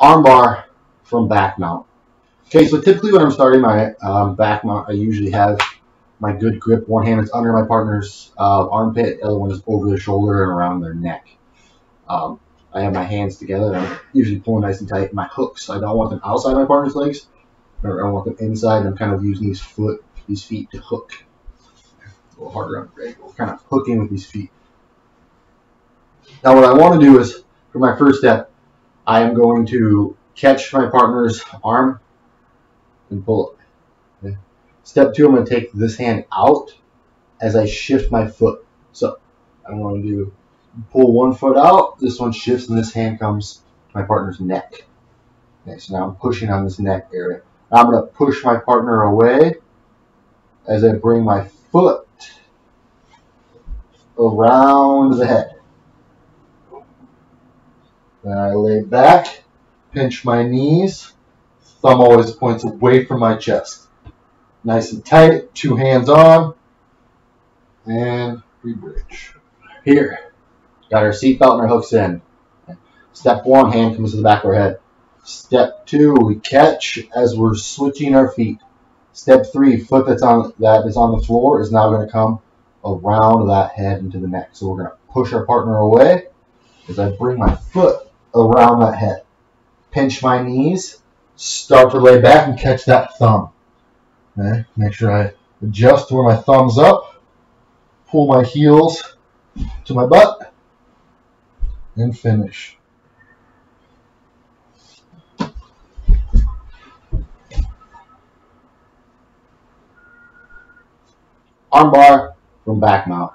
armbar from back mount. Okay, so typically when I'm starting my um, back mount, I usually have my good grip. One hand is under my partner's uh, armpit, the other one is over their shoulder and around their neck. Um, I have my hands together. I'm usually pulling nice and tight. My hooks, I don't want them outside my partner's legs, or I want them inside. I'm kind of using these foot, these feet to hook. A little harder on Greg. We're kind of hooking with these feet. Now, what I want to do is, for my first step, I am going to catch my partner's arm and pull it. Okay. Step two, I'm going to take this hand out as I shift my foot. So I'm going to pull one foot out, this one shifts, and this hand comes to my partner's neck. Okay, so now I'm pushing on this neck area. I'm going to push my partner away as I bring my foot around the head. I lay back, pinch my knees, thumb always points away from my chest. Nice and tight, two hands on, and we bridge. Here, got our seatbelt and our hooks in. Step one, hand comes to the back of our head. Step two, we catch as we're switching our feet. Step three, foot that's on that is on the floor is now going to come around that head into the neck. So we're going to push our partner away as I bring my foot around that head. Pinch my knees, start to lay back and catch that thumb. Okay, make sure I adjust where my thumb's up, pull my heels to my butt, and finish. Armbar from back mount.